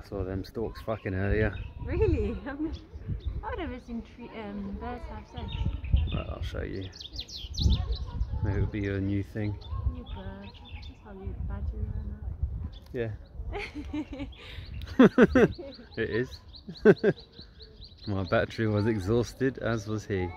I saw them storks fucking earlier. Really? I've I've never seen tree, um, birds have sex. Right, I'll show you. Maybe it'll be a new thing. New bird. That's how you Yeah. it is. My battery was exhausted, as was he.